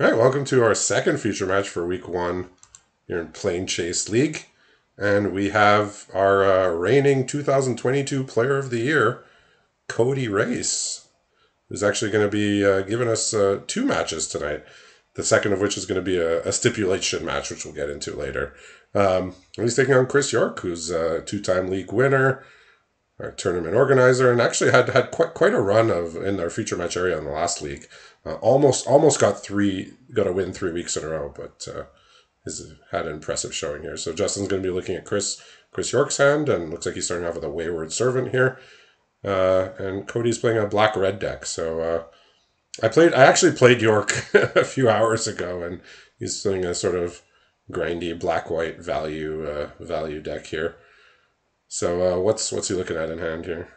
All right, welcome to our second feature match for week one here in Planechase League. And we have our uh, reigning 2022 Player of the Year, Cody Rayce, who's actually going to be uh, giving us uh, two matches tonight. The second of which is going to be a, a stipulation match, which we'll get into later. Um, he's taking on Chris York, who's a two-time league winner, a tournament organizer, and actually had had quite quite a run of in our feature match area in the last league. Uh, almost almost got three got a win three weeks in a row, but uh, has had an impressive showing here. So Justin's going to be looking at Chris Chris York's hand, and looks like he's starting off with a wayward servant here. Uh, and Cody's playing a black red deck. So uh, I played I actually played York a few hours ago, and he's playing a sort of grindy black white value uh, value deck here. So uh, what's what's he looking at in hand here?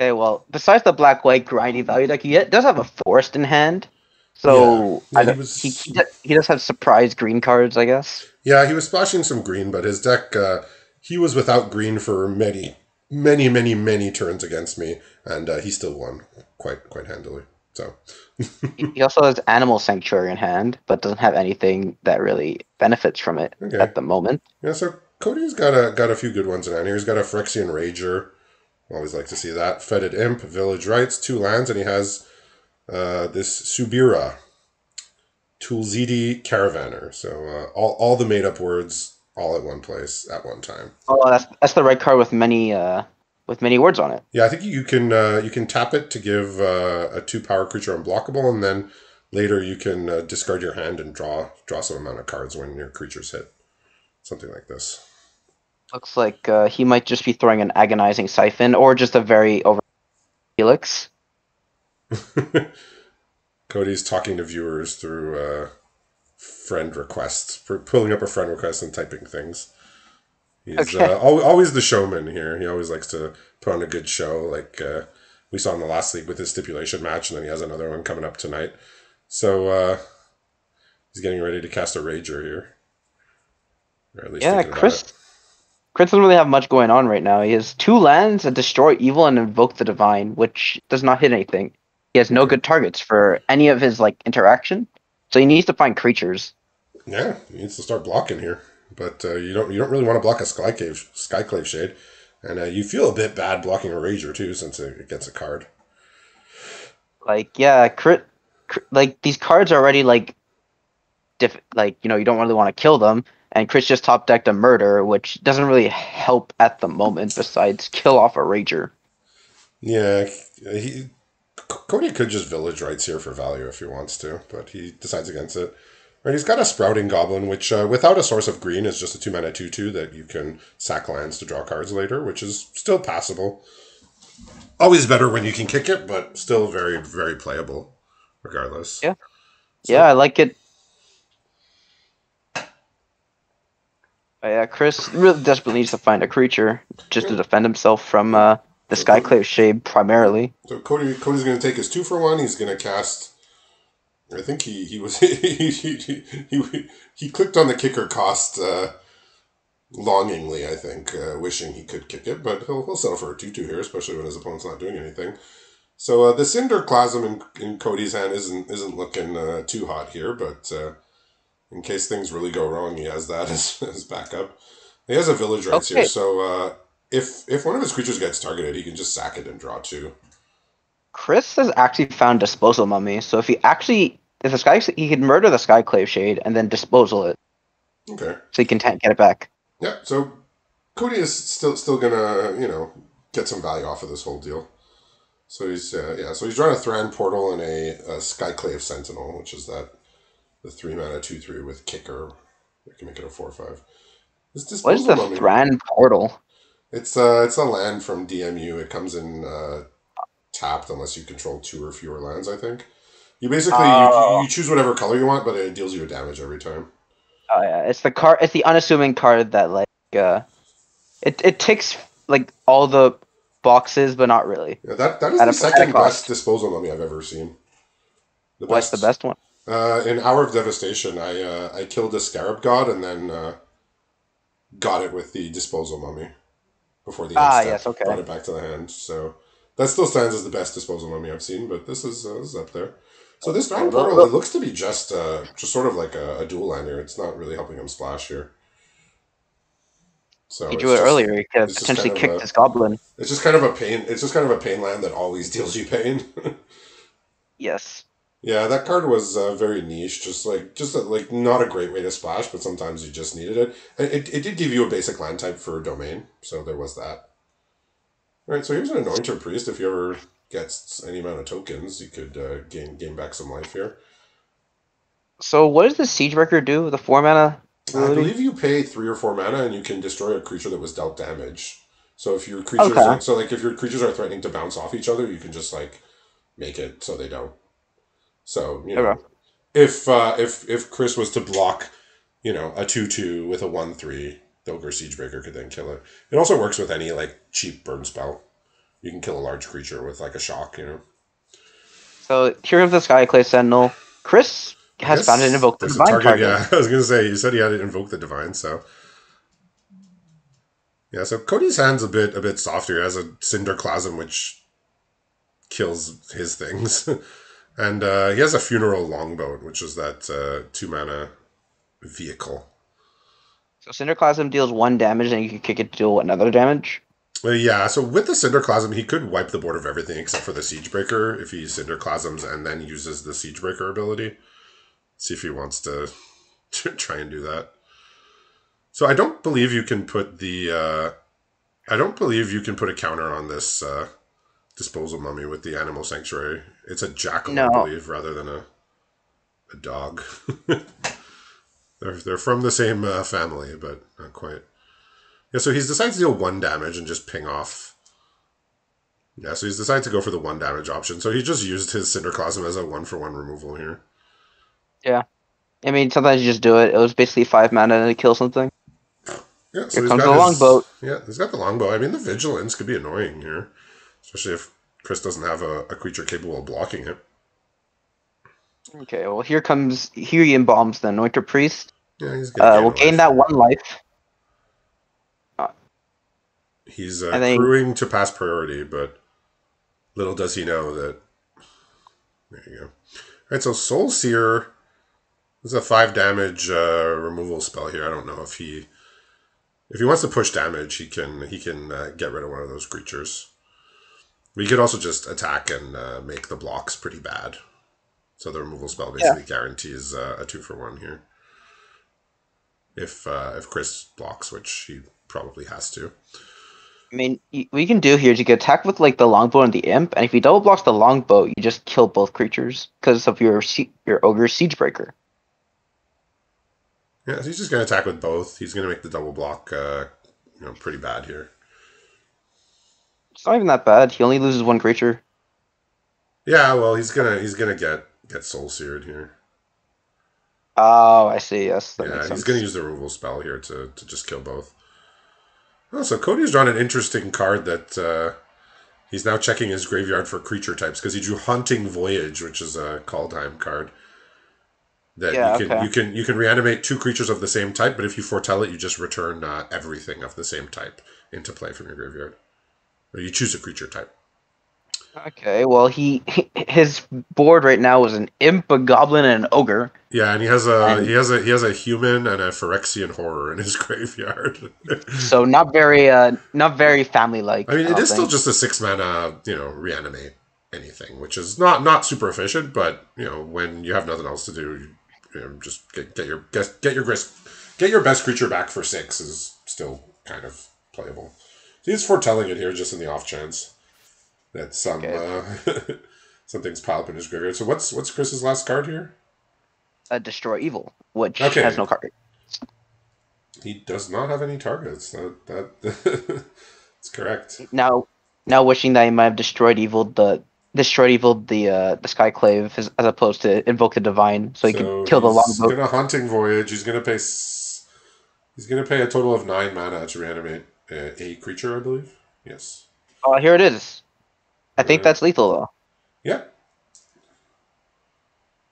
Okay, well, besides the black white grindy value deck, he does have a forest in hand. So Yeah, I he was- he, he, does, he does have surprise green cards, I guess. Yeah, he was splashing some green, but his deck uh, he was without green for many, many, many, many turns against me, and uh, he still won quite quite handily. So He he also has animal sanctuary in hand, but doesn't have anything that really benefits from it Okay. at the moment. yeah, so Cody's got a got a few good ones in here. He's got a Phyrexian Rager. Always like to see that. Fetid Imp, Village Rites, two lands, and he has uh, this Subira, Tulzidi Caravanner. So uh, all all the made up words all at one place at one time. Oh, that's that's the red card with many uh with many words on it. Yeah, I think you can uh, you can tap it to give uh, a two power creature unblockable, and then later you can uh, discard your hand and draw draw some amount of cards when your creatures hit. Something like this. Looks like uh, he might just be throwing an agonizing siphon or just a very over helix. Cody's talking to viewers through uh, friend requests, for pulling up a friend request and typing things. He's Okay. uh, always the showman here. He always likes to put on a good show, like uh, we saw in the last league with his stipulation match, and then he has another one coming up tonight. So uh, he's getting ready to cast a rager here. Or at least Yeah, Chris. It. Chris doesn't really have much going on right now. He has two lands, a destroy evil, and invoke the divine, which does not hit anything. He has no good targets for any of his like interaction, so he needs to find creatures. Yeah, he needs to start blocking here, but uh, you don't you don't really want to block a skyclave skyclave shade, and uh, you feel a bit bad blocking a rager too since it, gets a card. Like, yeah, crit, cr- like these cards are already like, diff, like you know you don't really want to kill them, and Chris just top decked a murder, which doesn't really help at the moment. Besides, kill off a rager. Yeah, he Cody could just village rites here for value if he wants to, but he decides against it. Right, he's got a sprouting goblin, which uh, without a source of green is just a two mana two two that you can sack lands to draw cards later, which is still passable. Always better when you can kick it, but still very very playable, regardless. Yeah. So- yeah, I like it. Yeah, Chris really desperately needs to find a creature just to defend himself from uh, the Skyclave Shade primarily. So Cody Cody's going to take his two for one. He's going to cast. I think he he was he he, he, he, he clicked on the kicker cost uh, longingly. I think uh, wishing he could kick it, but he'll, he'll settle for a two two here, especially when his opponent's not doing anything. So uh, the Cinderclasm in, in Cody's hand isn't isn't looking uh, too hot here, but uh, in case things really go wrong, he has that as, as backup. He has a Village Rites here, so uh, if if one of his creatures gets targeted, he can just sack it and draw two. Chris has actually found Disposal Mummy, so if he actually, if the Sky, he could murder the Skyclave Shade and then disposal it, Okay. so he can ta- get it back. Yeah, so Cody is still still gonna you know get some value off of this whole deal. So he's uh, yeah, so he's drawing a Thran portal and a, a Skyclave Sentinel, which is that the three mana two three with kicker. I can make it a four five. What is the Mummy- Thran Portal? It's uh it's a land from DMU. It comes in uh, tapped unless you control two or fewer lands. I think. You basically Oh. you, you choose whatever color you want, but it deals you a damage every time. Oh yeah, it's the card. It's the unassuming card that like uh, it it ticks like all the boxes, but not really. Yeah, that that is At the a- second best disposal mummy I've ever seen. The What's the best one? Uh, in Hour of Devastation, I uh, I killed a Scarab God and then uh, got it with the disposal mummy before the Ah, end yes, okay. brought it back to the hand. So that still stands as the best disposal mummy I've seen, but this is, uh, this is up there. So this Well, Portal it looks to be just uh, just sort of like a, a dual lander. It's not really helping him splash here. So He drew it just- earlier. He could have potentially kind of this goblin. It's just kind of a pain. It's just kind of a pain land that always deals you pain. Yes. Yeah, that card was uh, very niche. Just like just a, like not a great way to splash, but sometimes you just needed it. And it it did give you a basic land type for a domain, so there was that. All right, so here's an anointer priest. If you ever gets any amount of tokens, you could uh, gain gain back some life here. So what does the Siegebreaker do? With the four mana I believe you pay three or four mana and you can destroy a creature that was dealt damage. So if your creatures Okay. are, so like if your creatures are threatening to bounce off each other, you can just like make it so they don't. So you know, Okay. if uh, if if Chris was to block, you know, a two two with a one three, the Ogre Siegebreaker could then kill it. It also works with any like cheap burn spell. You can kill a large creature with like a shock, you know. So here comes the Skyclave Sentinel. Chris has Yes, found and invoked the Divine target. Yeah, I was gonna say you said he had to invoke the divine, so yeah. So Cody's hand's a bit a bit softer. He has a Cinderclasm which kills his things, and uh, he has a funeral longbow, which is that uh, two mana vehicle. So Cinderclasm deals one damage, and you can kick it to deal another damage. Well, yeah, so with the Cinderclasm, he could wipe the board of everything except for the Siegebreaker if he Cinderclasms and then uses the Siegebreaker ability. See if he wants to, to try and do that. So I don't believe you can put the. Uh, I don't believe you can put a counter on this uh, disposal mummy with the Animal Sanctuary. It's a jackal, No. I believe, rather than a a dog. they're they're from the same uh, family, but not quite. Yeah, so he's decided to deal one damage and just ping off. Yeah, so he's decided to go for the one damage option. So he just used his Cinderclasm as a one for one removal here. Yeah. I mean, sometimes you just do it. It was basically five mana to kill something. Yeah, so Here he's comes got the his- longboat. Yeah, he's got the longbow. I mean, the vigilance could be annoying here, especially if Chris doesn't have a, a creature capable of blocking it. Okay, well here comes here he embalms the Anointer Priest. Yeah, he's gonna Uh, gain we'll gain life. that one life. He's uh, accruing to pass priority, but little does he know that. There you go. All right, so Soul Sear is a five damage uh, removal spell here. I don't know if he, if he wants to push damage, he can he can uh, get rid of one of those creatures. We could also just attack and uh, make the blocks pretty bad. So the removal spell basically guarantees uh, a two for one here. If uh, if Chris blocks, which he probably has to. I mean, you can do here is you can attack with like the longbow and the imp, and if he double blocks the longbow, you just kill both creatures because of your your ogre siegebreaker. Yeah, so he's just going to attack with both. He's going to make the double block, uh, you know, pretty bad here. It's not even that bad. He only loses one creature. Yeah, well, he's gonna he's gonna get get soul seared here. Oh, I see. Yes, yeah, he's gonna use the removal spell here to to just kill both. Oh, so Cody's drawn an interesting card that uh, he's now checking his graveyard for creature types because he drew Haunting Voyage, which is a Kaldheim card. That Yeah, you can okay. you can you can reanimate two creatures of the same type, but if you foretell it, you just return uh, everything of the same type into play from your graveyard, or you choose a creature type. Okay, well he his board right now is an imp, a goblin, and an ogre. Yeah, and he has a And- he has a he has a human and a Phyrexian horror in his graveyard. So not very uh not very family like. I mean, it is still just a six mana, you know, reanimate anything, which is not not super efficient, but you know, when you have nothing else to do, you know, just get, get your get, get your get your best creature back for six is still kind of playable. So he's foretelling it here, just in the off chance that some uh, some things up in his graveyard. So what's what's Chris's last card here? a destroy evil, which Okay. has no card. He does not have any targets. That that that's correct. Now, now wishing that he might have destroyed evil the destroyed evil the uh the skyclave as, as opposed to invoke the divine, so he can kill the he's longboat. gonna haunting voyage. He's gonna pay. s- He's gonna pay a total of nine mana to reanimate a, a creature, I believe. Yes. Oh, here it is. I think that's lethal though. Yeah.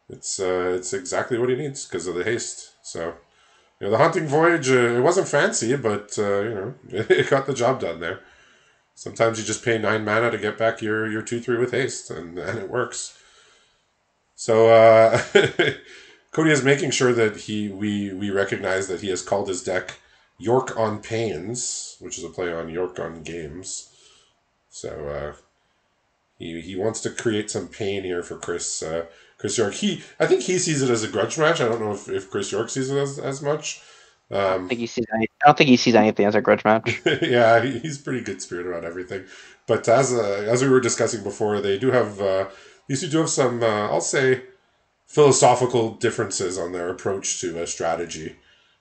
It's uh, it's exactly what he needs because of the haste. So, you know, the haunting voyage. Uh, it wasn't fancy, but uh, you know, it got the job done there. Sometimes you just pay nine mana to get back your your two three with haste, and and it works. So uh, Cody is making sure that he we we recognize that he has called his deck York on Pains, which is a play on York on Games. So uh, he he wants to create some pain here for Chris uh, Chris York. He I think he sees it as a grudge match. I don't know if, if Chris York sees it as, as much. I don't think he sees any, I don't think he sees anything as a grudge match. yeah, he- he's pretty good spirit about everything. But as uh, as we were discussing before, they do have uh, these two do have some uh, I'll say philosophical differences on their approach to a strategy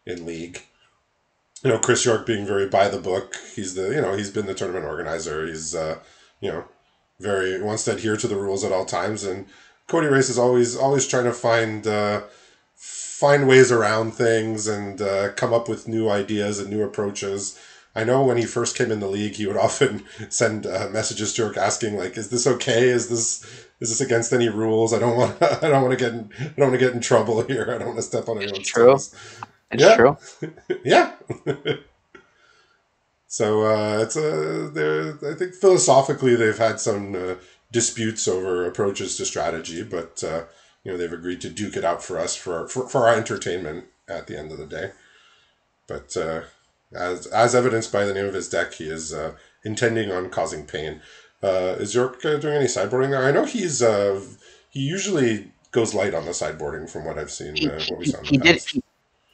in league. You know, Chris York being very by the book. He's the you know he's been the tournament organizer. He's uh, you know very wants to adhere to the rules at all times. And Cody Rayce is always always trying to find uh, find ways around things and uh, come up with new ideas and new approaches. I know when he first came in the league, he would often send uh, messages to York asking like, "Is this okay? Is this is this against any rules? I don't want to, I don't want to get in, I don't want to get in trouble here. I don't want to step on anyone's toes." It's Yeah. true. yeah. so uh, it's a. They're, I think philosophically they've had some uh, disputes over approaches to strategy, but uh, you know they've agreed to duke it out for us for, for for our entertainment at the end of the day. But uh, as as evidenced by the name of his deck, he is uh, intending on causing pain. Uh, is York uh, doing any sideboarding there? I know he's uh, he usually goes light on the sideboarding from what I've seen. He, Uh, what we he, in the he did he,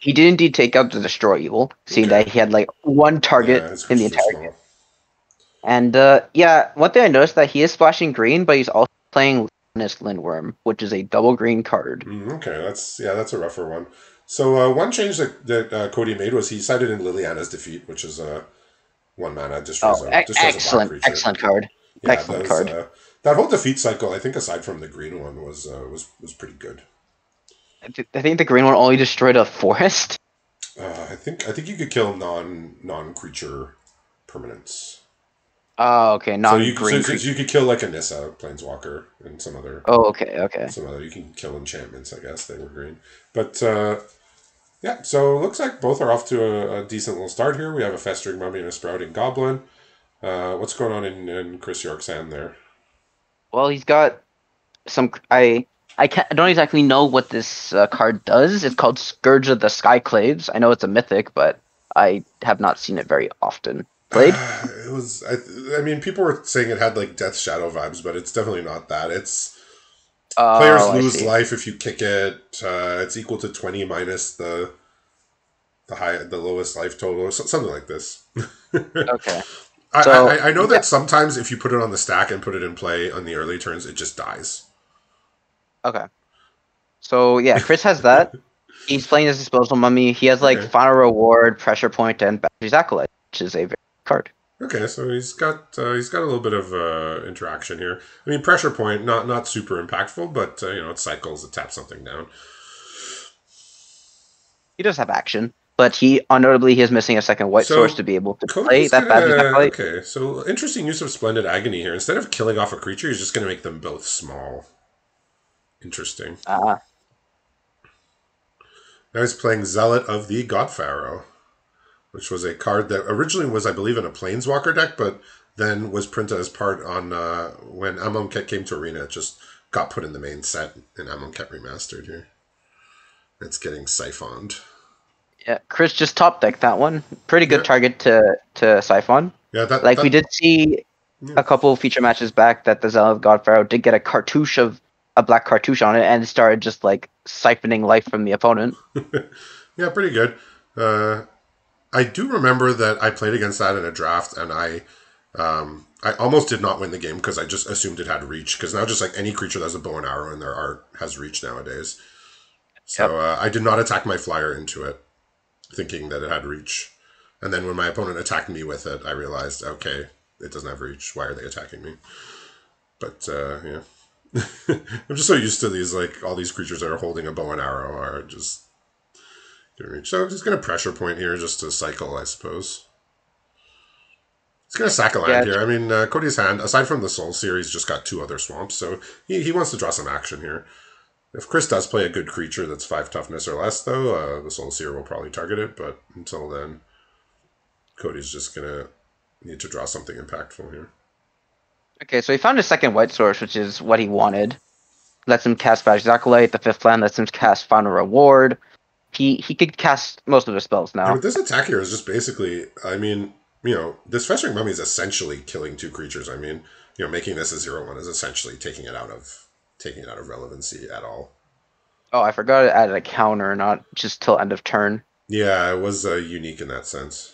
he did indeed take out the destroy evil, seeing Okay. that he had like one target Yeah, in the entire game. And uh, yeah, one thing I noticed that he is splashing green, but he's also playing Linus Lindworm, which is a double green card. Mm, okay, that's yeah, that's a rougher one. So uh, one change that, that uh, Cody made was he cited in Liliana's defeat, which is a one mana destroys Oh, a, destroys excellent, creature. excellent card. Yeah, excellent that card. Uh, that whole defeat cycle, I think, aside from the green one, was uh, was was pretty good. I think the green one only destroyed a forest. Uh, I think I think you could kill non non creature permanents. Oh, okay, so you green. so, you could kill like a Nissa planeswalker and some other oh, okay, okay. some other you can kill enchantments i guess they were green but uh yeah so it looks like both are off to a, a decent little start here we have a festering mummy and a sprouting goblin uh what's going on in, in chris york's hand there Well, he's got some. I I. I don't exactly know what this uh, card does. It's called Scourge of the Skyclaves. I know it's a mythic, but I have not seen it very often played. it was I, I mean people were saying it had like death shadow vibes but it's definitely not that it's Oh, players lose life if you kick it uh it's equal to 20 minus the the high the lowest life total or something like this Okay. So- I, I know that sometimes if you put it on the stack and put it in play on the early turns, it just dies. Okay. So yeah, Chris has that. He's playing his disposal mummy. He has like Okay. final reward, pressure point, and Basri's acolyte, which is a very card. Okay, so he's got uh, he's got a little bit of uh, interaction here. I mean, pressure point not not super impactful, but uh, you know it cycles, it taps something down. He does have action, but he unnotably he is missing a second white So, source to be able to play Cody's that Basri's gonna- acolyte. okay, so interesting use of splendid agony here. Instead of killing off a creature, he's just going to make them both small. Interesting. Uh, Now he's playing Zealot of the God Pharaoh, which was a card that originally was, I believe, in a Planeswalker deck, but then was printed as part on uh, when Amonkhet came to Arena. It just got put in the main set in Amonkhet Remastered here. It's getting siphoned. yeah, Chris just top decked that one. Pretty good Yeah. target to to siphon. Yeah, that Like that- we did see Yeah. a couple feature matches back that the Zealot of God Pharaoh did get a cartouche of a black cartouche on it and started just like siphoning life from the opponent. Yeah, pretty good. Uh, I do remember that I played against that in a draft, and I, um, I almost did not win the game because I just assumed it had reach. Because now, just like any creature that has a bow and arrow in their art has reach nowadays. So uh, I did not attack my flyer into it, thinking that it had reach. And then when my opponent attacked me with it, I realized, okay, it doesn't have reach. Why are they attacking me? But uh, yeah, I'm just so used to these like all these creatures that are holding a bow and arrow are just Good reach. So he's going to pressure point here just to cycle, I suppose. He's going to sack a land Yeah. here. I mean, uh, Cody's hand, aside from the Soul Series, just got two other swamps, so he, he wants to draw some action here. If Chris does play a good creature that's five toughness or less, though, uh, the Soul Sear will probably target it, but until then, Cody's just going to need to draw something impactful here. Okay, so he found a second white source, which is what he wanted. lets him cast Basri's Acolyte. The fifth land lets him cast Final Reward. He he could cast most of his spells Yeah, now. but this attack here is just basically, I mean, you know, this Festering Mummy is essentially killing two creatures. I mean, you know, making this a zero one is essentially taking it out of taking it out of relevancy at all. Oh, I forgot to add a counter, not just till end of turn. Yeah, it was uh, unique in that sense.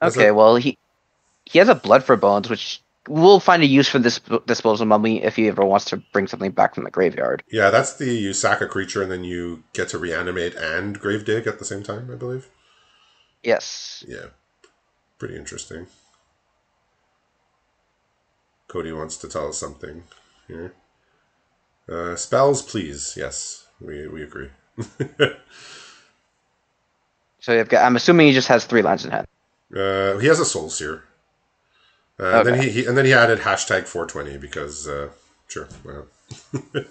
That's Okay, well he he has a Blood for Bones, which will find a use for this disposal mummy if he ever wants to bring something back from the graveyard. Yeah, that's the you sack a creature and then you get to reanimate and grave dig at the same time, I believe. Yes. Yeah, pretty interesting. Cody wants to tell us something here. Uh, spells, please. Yes, we we agree. So you've got, I'm assuming he just has three lines in hand. Uh, he has a soul sear. Uh, and Then he, he and then he added hashtag 420 because uh, sure. Well.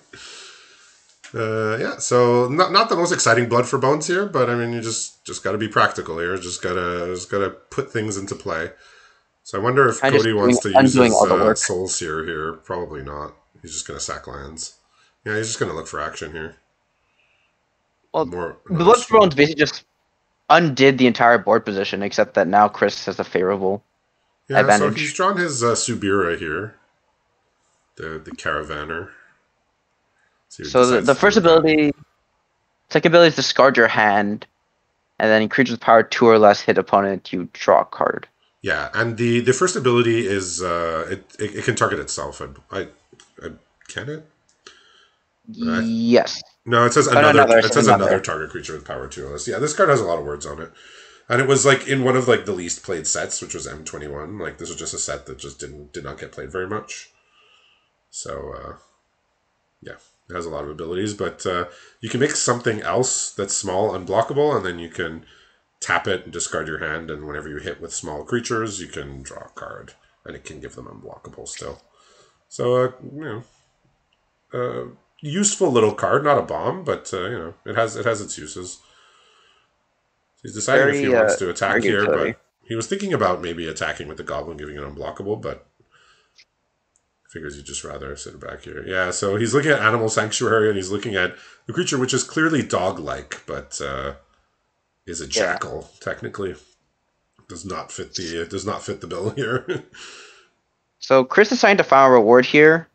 uh, yeah, so not not the most exciting blood for bones here, but I mean you just just got to be practical here. Just gotta just gotta put things into play. So I wonder if I'm Cody wants to doing- use his uh, soul sear here. Probably not. He's just gonna sack lands. Yeah, he's just gonna look for action here. Well, More The Blood for Bones basically just undid the entire board position, except that now Chris has a favorable. Yeah, so he's drawn his uh, Subira here, the the Caravanner. he So the, the first ability, second ability is discard your hand, and then creatures with power two or less hit opponent, you draw a card. Yeah, and the the first ability is uh, it, it it can target itself. I, I, I can it? Right. Yes. No, it says no, another. no, it says another. another target creature with power two. or less. Yeah, this card has a lot of words on it, and it was like in one of like the least played sets, which was M twenty one. Like this was just a set that just didn't did not get played very much. So uh, yeah, it has a lot of abilities, but uh, you can make something else that's small unblockable, and then you can tap it and discard your hand, and whenever you hit with small creatures, you can draw a card, and it can give them unblockable still. So uh, you know. Uh, useful little card, not a bomb, but uh, you know it has it has its uses. He's deciding if he Very, wants uh, to attack here, but he was thinking about maybe attacking with the goblin, giving it unblockable, but figures he'd just rather sit back here. Yeah, so he's looking at Animal Sanctuary and he's looking at the creature which is clearly dog-like, but uh, is a jackal technically. Does not fit the does not fit the bill here. So Chris assigned a final reward here.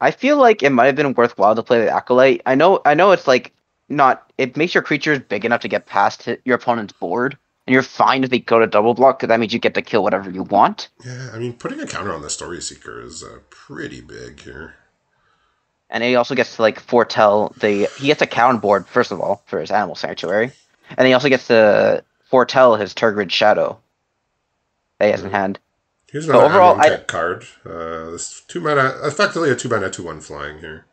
I feel like it might have been worthwhile to play the acolyte. I know, I know, it's like not. It makes your creatures big enough to get past hit your opponent's board, and you're fine if they go to double block because that means you get to kill whatever you want. yeah, I mean putting a counter on the Story Seeker is uh, pretty big here. And he also gets to like foretell the. He gets a count board first of all for his animal sanctuary, and he also gets to foretell his Tergrid's Shadow that he has in Mhm. hand. Here's another overall, overall, I- card. Uh, this two mana, effectively a two mana two one flying here.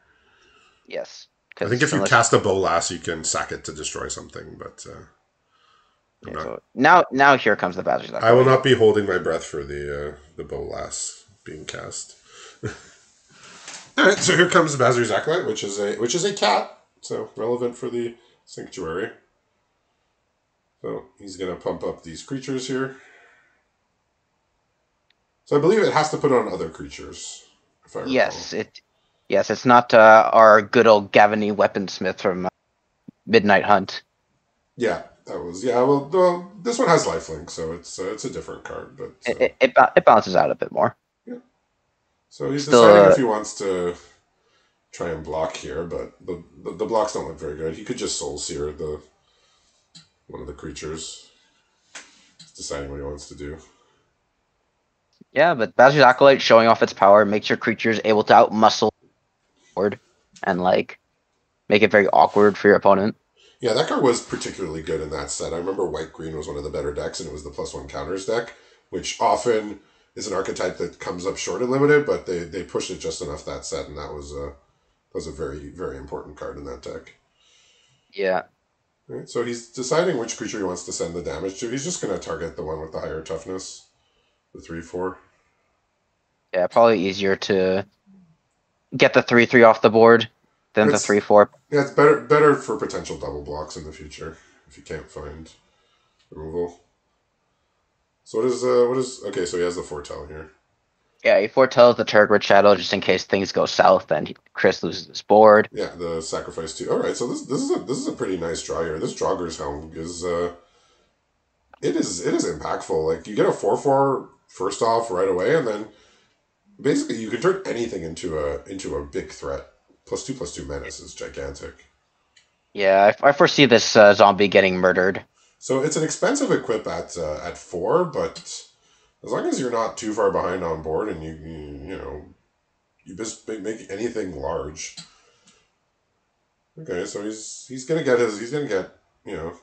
Yes, I think if you cast a bolas, you can sack it to destroy something. But uh, yeah, not- so now, now here comes the Basri's I will not be holding my breath for the uh, the bolas being cast. All right, so here comes the Basri's Acolyte, which is a which is a cat, so relevant for the sanctuary. So he's gonna pump up these creatures here. So I believe it has to put on other creatures. If I. Yes, it. Yes, it's not uh, our good old Gavony weaponsmith from uh, Midnight Hunt. Yeah, that was yeah. Well, well this one has lifelink, so it's uh, it's a different card. But uh, It, it, it, it balances out a bit more. Yeah. so he's still, deciding uh, if he wants to try and block here, but the, the the blocks don't look very good. He could just soul sear the one of the creatures. He's deciding what he wants to do. Yeah, but Basri's Acolyte showing off its power makes your creatures able to outmuscle board and like make it very awkward for your opponent. Yeah, that card was particularly good in that set. I remember white green was one of the better decks, and it was the plus one counters deck, which often is an archetype that comes up short and limited, but they, they pushed it just enough that set, and that was a that was a very very important card in that deck. Yeah. Right, so he's deciding which creature he wants to send the damage to. He's just going to target the one with the higher toughness, the three four. Yeah, probably easier to get the three three off the board than It's- the three four. Yeah, it's better better for potential double blocks in the future if you can't find removal. So what is uh what is okay? So he has the foretell here. Yeah, he foretells the Tergrid's Shadow just in case things go south and he- Chris loses his board. Yeah, the sacrifice too. All right, so this this is a this is a pretty nice draw here. This Draugr's Helm is uh, it is it is impactful. Like you get a four four first off right away, and then basically you can turn anything into a into a big threat. Plus two plus two menace is gigantic. Yeah, I, I foresee this uh, zombie getting murdered. So it's an expensive equip at uh, at four, but as long as you're not too far behind on board and you you, you know you just make, make anything large. Okay, so he's he's gonna get his he's gonna get you know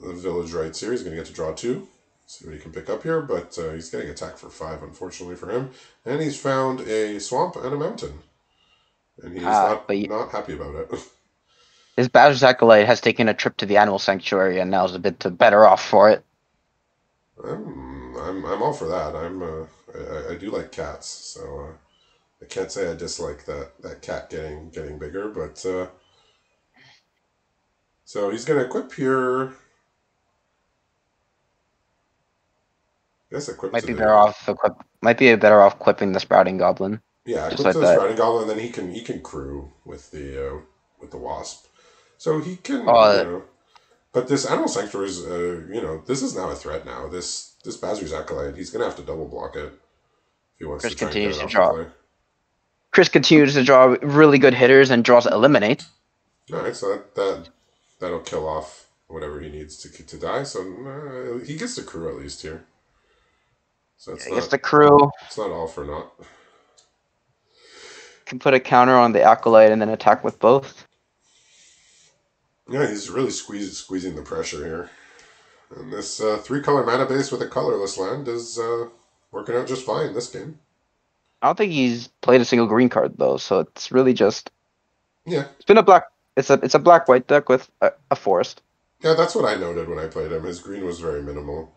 the village rites here. He's gonna get to draw two. See what he can pick up here, but uh, he's getting attacked for five, unfortunately for him. And he's found a swamp and a mountain, and he's Ah, not you- not happy about it. His Basri's Acolyte has taken a trip to the animal sanctuary and now is a bit better off for it. I'm I'm I'm all for that. I'm uh, I, I do like cats, so uh, I can't say I dislike that that cat getting getting bigger, but uh, so he's gonna equip here. I guess equip Might be better off equip. Might be better off equipping the Sprouting Goblin. Yeah, just equip like the that. Sprouting Goblin, then he can he can crew with the uh, with the wasp, so he can. Oh, you know, but this animal sanctuary is, uh, you know, this is now a threat. Now this this Basri's acolyte, he's gonna have to double block it if he wants Chris to and continues to draw. Chris continues to draw really good hitters and draws eliminate. All right, so that, that that'll kill off whatever he needs to to die. So uh, he gets the crew at least here. So it's I not the crew it's not all for naught. can put a counter on the Acolyte and then attack with both. Yeah, he's really squeeze, squeezing the pressure here. And this uh, three color mana base with a colorless land is uh, working out just fine this game. I don't think he's played a single green card though, so it's really just Yeah, it's been a black. It's a it's a black white deck with a, a forest. yeah, that's what I noted when I played him. His green was very minimal,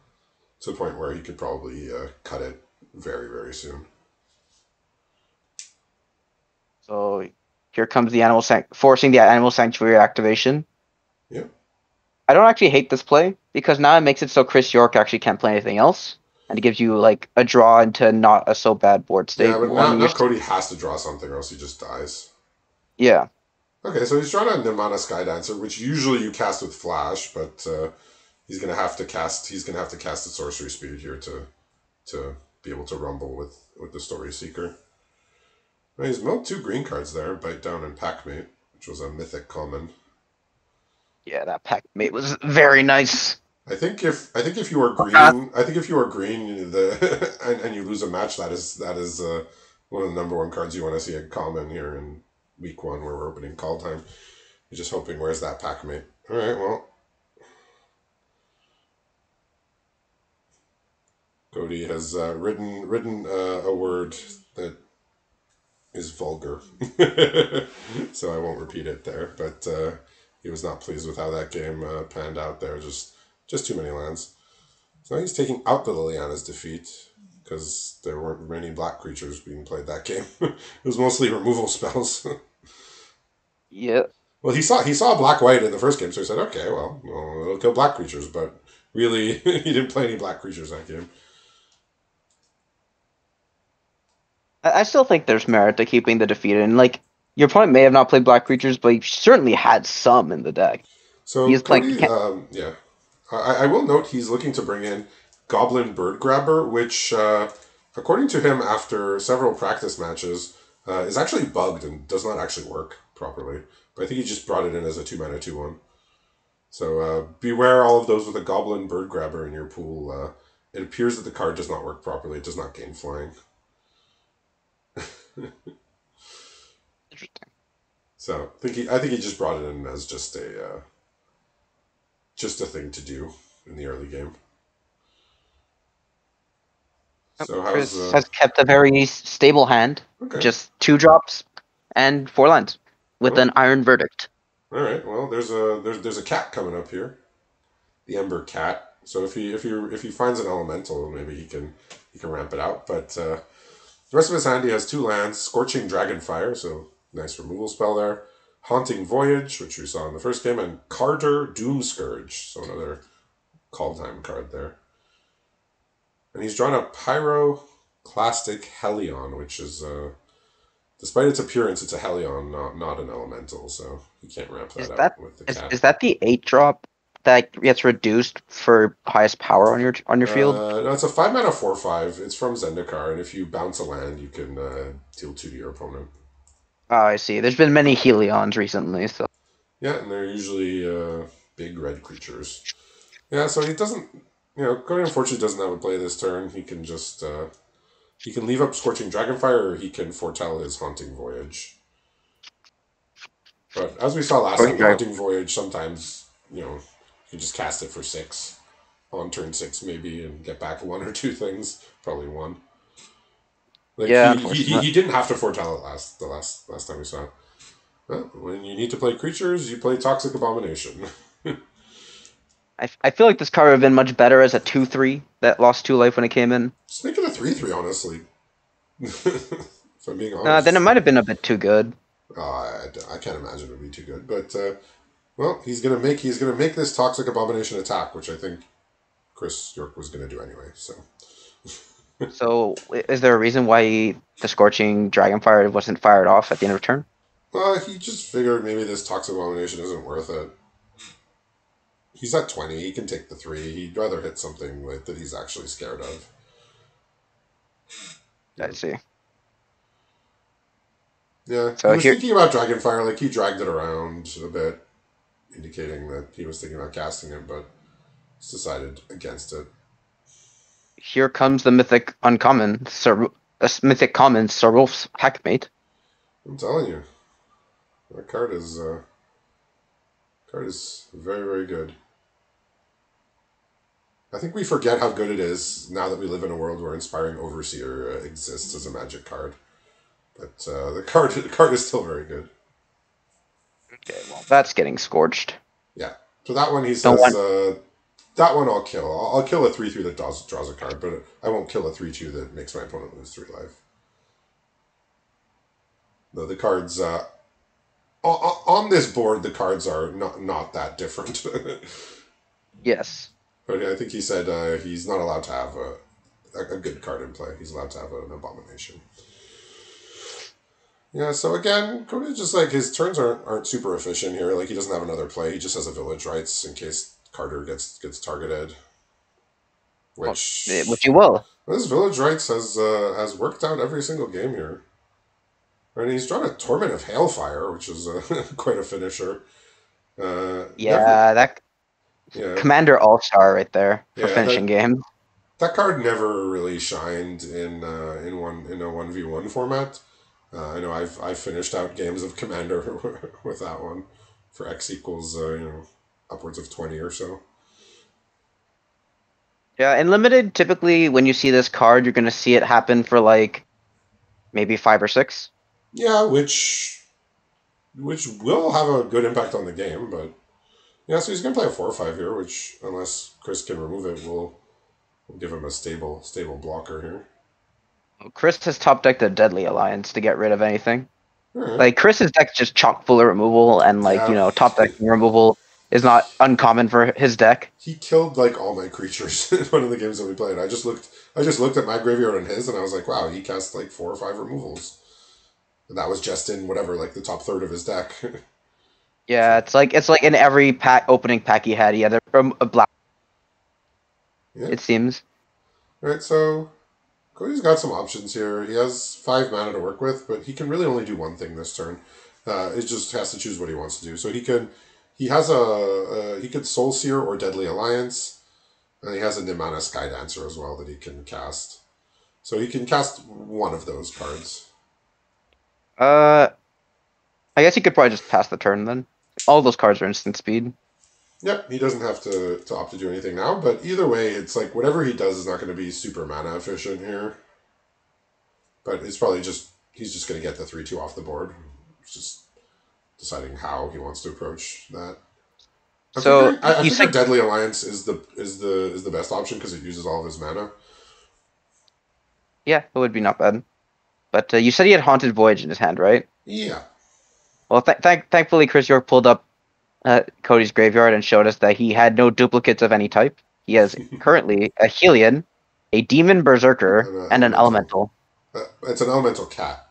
to the point where he could probably uh, cut it very very soon. So here comes the animal sanct- forcing the animal sanctuary activation. Yeah. I don't actually hate this play because now it makes it so Chris York actually can't play anything else, and it gives you like a draw into not a so bad board state. Yeah, but now, now Cody has to draw something or else he just dies. yeah. Okay, so he's drawing a Nimana Skydancer, which usually you cast with Flash, but uh, he's gonna have to cast. He's gonna have to cast the Sorcery Speed here to to be able to rumble with with the Story Seeker. Well, he's milled two green cards there, Bite Down and pack Packmate, which was a mythic common. Yeah, that pack mate was very nice. I think if I think if you are green, I think if you are green, the and, and you lose a match, that is that is uh, one of the number one cards you want to see a common here in week one, where we're opening Kaldheim. You're just hoping, where's that pack mate? All right, well, Cody has uh, written written uh, a word that is vulgar, so I won't repeat it there. But uh, he was not pleased with how that game uh, panned out there. Just just too many lands. So he's taking out the Liliana's defeat because there weren't many black creatures being played that game. it was mostly removal spells. Yeah. well, he saw he saw black white in the first game, so he said, "Okay, well, well it'll kill black creatures." But really, he didn't play any black creatures that game. I, still think there's merit to keeping the defeated. And like your opponent may have not played black creatures, but he certainly had some in the deck. So He's playing- Cody, can't- um, yeah, I, I will note he's looking to bring in Goblin Bird Grabber, which, uh, according to him, after several practice matches, uh, is actually bugged and does not actually work properly. But I think he just brought it in as a two mana two one. So uh, beware all of those with a Goblin Bird Grabber in your pool. Uh, it appears that the card does not work properly. It does not gain flying. Interesting. So I think he, I think he just brought it in as just a uh, just a thing to do in the early game. So Chris uh, has kept a very stable hand, okay? just two drops and four lands with Oh. an iron verdict. All right. Well, there's a there's there's a cat coming up here, the Ember Cat. So if he if he if he finds an elemental, maybe he can he can ramp it out. But uh, the rest of his hand, he has two lands: Scorching Dragonfire, so nice removal spell there. Haunting Voyage, which we saw in the first game, and Carter Doom Scourge, so another Kaldheim card there. And he's drawn a Pyroclastic Hellion, which is, uh, despite its appearance, it's a Hellion, not not an elemental, so you can't ramp that Is up that- with the Is, cat. is that the eight drop that gets reduced for highest power on your on your field? Uh, no, it's a five mana four five. It's from Zendikar, and if you bounce a land, you can uh, deal two to your opponent. Oh, I see. There's been many Hellions recently, so Yeah, and they're usually uh, big red creatures. Yeah, so he doesn't. You know, Cody unfortunately doesn't have a play this turn. He can just uh, he can leave up Scorching Dragonfire, or he can foretell his Haunting Voyage. But as we saw last time. Haunting Voyage sometimes you know you can just cast it for six on turn six maybe and get back one or two things, probably one. Like Yeah, he, he, he, didn't have to foretell it last the last last time we saw it. When you need to play creatures, you play Toxic Abomination. I, I feel like this card would have been much better as a two three that lost two life when it came in. Just make it a 3 3, honestly. if I'm being honest. Uh, then it might have been a bit too good. Oh, I, I can't imagine it would be too good. But, uh, well, he's going to make he's gonna make this Toxic Abomination attack, which I think Chris York was going to do anyway. So, So, is there a reason why the Scorching Dragonfire wasn't fired off at the end of turn? well, he just figured maybe this Toxic Abomination isn't worth it. He's at 20. He can take the 3. He'd rather hit something like, that he's actually scared of. I see. Yeah, So he was here- thinking about Dragonfire. Like he dragged it around a bit, indicating that he was thinking about casting it, but decided against it. Here comes the mythic uncommon, Sir, uh, mythic common, wolf's Packmate. I'm telling you, that card is uh, card is very very good. I think we forget how good it is now that we live in a world where Inspiring Overseer uh, exists as a Magic card. But uh, the card the card is still very good. Okay, well, that's getting scorched. Yeah. So that one he says want- uh, that one I'll kill. I'll, I'll kill a three three that draws draws a card, but I won't kill a three two that makes my opponent lose three life. No, the cards uh, on this board, the cards are not not that different. Yes. but I think he said uh, he's not allowed to have a, a a good card in play. He's allowed to have an abomination. Yeah, so again, Cody just like his turns aren't aren't super efficient here. Like he doesn't have another play. He just has a village rites in case Carter gets gets targeted. Which Eh, Which you will. this village rites has uh, has worked out every single game here. And he's drawn a torment of hailfire, which is uh, quite a finisher. Uh, Yeah, that yeah. Commander All Star right there for Yeah, finishing game. That card never really shined in uh, in one in a one v one format. Uh, I know I've I've finished out games of Commander with that one for X equals uh, you know upwards of twenty or so. Yeah, in limited, typically when you see this card, you're gonna see it happen for like maybe five or six. Yeah, which which will have a good impact on the game, but yeah, so he's gonna play a four or five here, which unless Chris can remove it, will will give him a stable stable blocker here. Chris has top decked a Deadly Alliance to get rid of anything. Alright. Like Chris's deck's just chock full of removal, and like Yeah. you know, top decking removal is not uncommon for his deck. he killed like all my creatures in one of the games that we played. I just looked I just looked at my graveyard and his and I was like, wow, he cast like four or five removals. And that was just in whatever, like the top third of his deck. Yeah, it's like it's like in every pack opening pack he had, he had a, a black. Yeah. It seems. Right, so Cody's got some options here. He has five mana to work with, but he can really only do one thing this turn. Uh, it just has to choose what he wants to do. So he can, he has a, he could Soul Sear or Deadly Alliance, and he has a Nimana Sky Dancer as well that he can cast. So he can cast one of those cards. Uh, I guess he could probably just pass the turn then. All those cards are instant speed. Yep, he doesn't have to, to opt to do anything now, but either way, it's like whatever he does is not going to be super mana efficient here. But it's probably just, he's just going to get the 3 2 off the board. It's just deciding how he wants to approach that. I So, figure, I, I said- Deadly Alliance is the is the is the best option because it uses all of his mana. Yeah, it would be not bad. But uh, you said he had Haunted Voyage in his hand, right? Yeah, Well, th- thank thankfully, Chris York pulled up uh, Cody's graveyard and showed us that he had no duplicates of any type. He has currently a Hellion, a demon berserker, And a and an elemental. Uh, it's an elemental cat.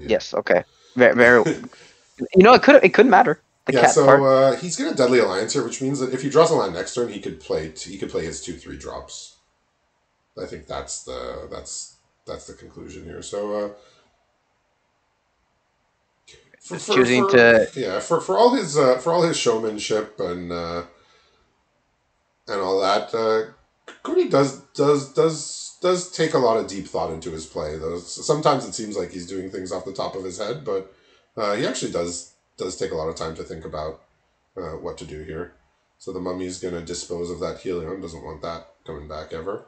Yes, okay. Very, very you know, it could it could matter. The yeah, so uh, he's gonna deadly alliance here, which means that if he draws a land next turn, he could play t- he could play his two three drops. I think that's the that's that's the conclusion here. So for, Just choosing to- yeah for, for all his uh, for all his showmanship and uh, and all that, uh, Cody does does does does take a lot of deep thought into his play. Though sometimes it seems like he's doing things off the top of his head, but uh, he actually does does take a lot of time to think about uh, what to do here. So the mummy's gonna dispose of that Hellion. Doesn't want that coming back ever.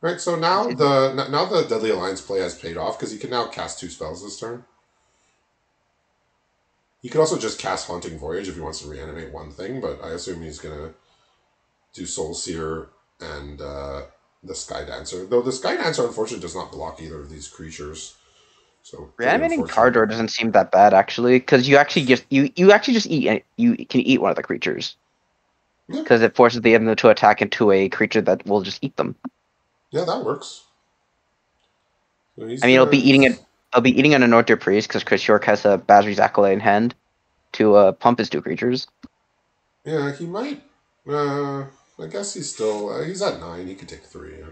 Right. So now the now the deadly alliance play has paid off because he can now cast two spells this turn. He could also just cast haunting voyage if he wants to reanimate one thing, but I assume he's gonna do soul sear and uh, the sky dancer. Though the sky dancer unfortunately does not block either of these creatures. So Reanimating unfortunate. Kardur doesn't seem that bad actually, because you actually just you you actually just eat you can eat one of the creatures. Yeah. Because it forces the enemy to attack into a creature that will just eat them. Yeah, that works. So I mean, it'll be eating it. I'll be eating an Anointer Priest because Chris York has a Basri's Acolyte in hand to uh, pump his two creatures. Yeah, he might. Uh, I guess he's still. Uh, he's at nine. He could take three. Yeah.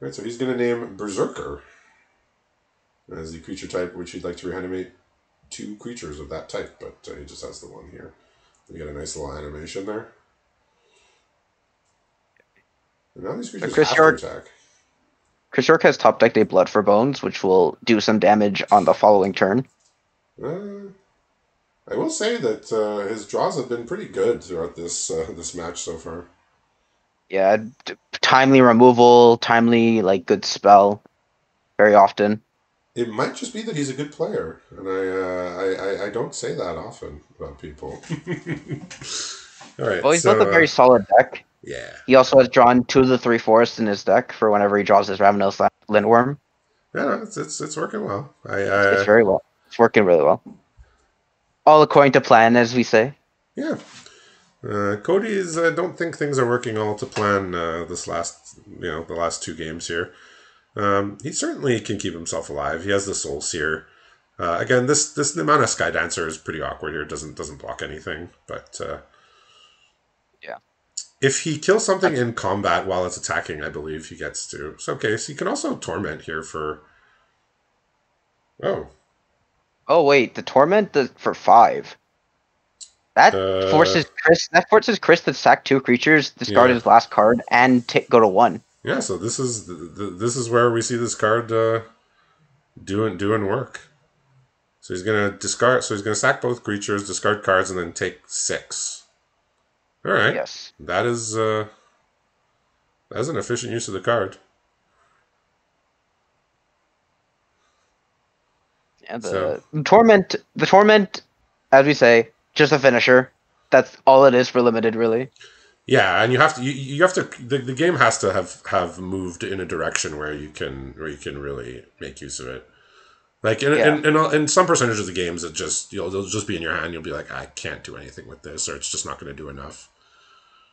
Right. So he's gonna name Berserker as the creature type which he'd like to reanimate two creatures of that type, but uh, he just has the one here. We get a nice little animation there. And now these creatures Chris have York- to attack. Chris has top decked a Blood for Bones, which will do some damage on the following turn. Uh, I will say that uh, his draws have been pretty good throughout this uh, this match so far. Yeah, d- timely removal, timely like good spell, very often. It might just be that he's a good player, and I uh, I, I, I don't say that often about people. All right. Well, he's so, built a very uh, solid deck. Yeah. He also has drawn two of the three forests in his deck for whenever he draws his Ravenous Lindworm. Yeah, it's, it's it's working well. I It's uh, very well. It's working really well. All according to plan, as we say. yeah. Uh, Cody's. I don't think things are working all to plan. Uh, this last, you know, the last two games here. Um, he certainly can keep himself alive. He has the Soul Sear. Uh, again, this this of Sky Dancer is pretty awkward here. It doesn't doesn't block anything, but uh. If he kills something in combat while it's attacking, I believe he gets to. So okay, so he can also torment here for. Oh, Oh wait, the torment the, for five. That Uh, forces Chris. That forces Chris to sack two creatures, discard Yeah. his last card, and ta go to one. yeah. So this is the, the, this is where we see this card uh, doing doing work. So he's gonna discard. So he's gonna sack both creatures, discard cards, and then take six. All right. Yes. That is uh that is an efficient use of the card. Yeah, the So- torment. The torment, as we say, just a finisher. That's all it is for limited, really. Yeah, and you have to you, you have to the, the game has to have have moved in a direction where you can where you can really make use of it. Like in Yeah. in, in, in some percentage of the games, it just you'll it'll just be in your hand. You'll be like, I can't do anything with this, or it's just not going to do enough.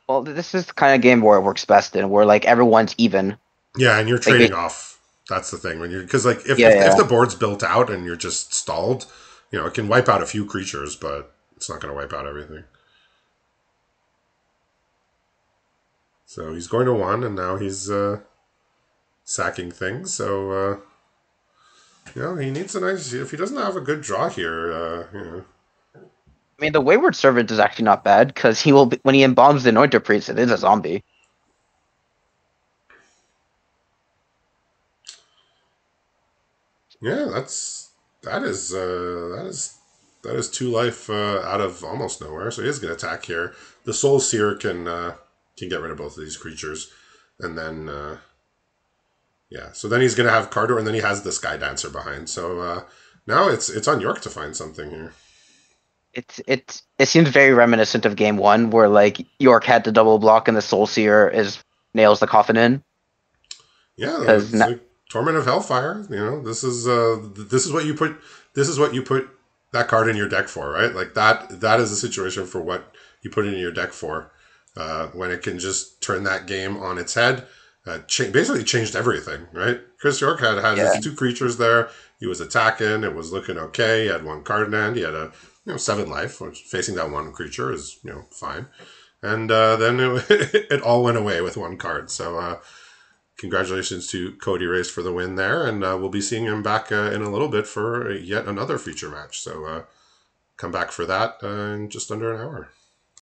Well, this is the kind of game where it works best in, where like everyone's even. Yeah, and you're trading it- off. That's the thing when you're because like if, Yeah, if, yeah. if the board's built out and you're just stalled, you know, it can wipe out a few creatures, but it's not going to wipe out everything. So he's going to one, and now he's uh, sacking things. So uh, you know he needs a nice. If he doesn't have a good draw here, uh, you know, I mean, the Wayward Servant is actually not bad because he will be, when he embalms the Anointer Priest, it is a zombie. yeah, that's that is uh, that is that is two life uh, out of almost nowhere. So he is going to attack here. The Soul Sear can uh, can get rid of both of these creatures, and then uh, yeah. So then he's going to have Kardur, and then he has the Sky Dancer behind. So uh, now it's it's on York to find something here. It's it's it seems very reminiscent of Game One, where like York had to double block and the Soul Sear is nails the coffin in. Yeah, it's na- like Torment of Hellfire. You know, this is uh, this is what you put. This is what you put that card in your deck for, right? Like that. That is a situation for what you put it in your deck for. Uh, when it can just turn that game on its head uh, cha- basically changed everything, right? Chris York had had Yeah. his two creatures there. He was attacking. It was looking okay. He had one card in hand. He had a you know seven life, which facing that one creature is you know fine. And uh, then it, it all went away with one card. So uh, congratulations to Cody Rayce for the win there, and uh, we'll be seeing him back uh, in a little bit for yet another feature match. So uh, come back for that uh, in just under an hour.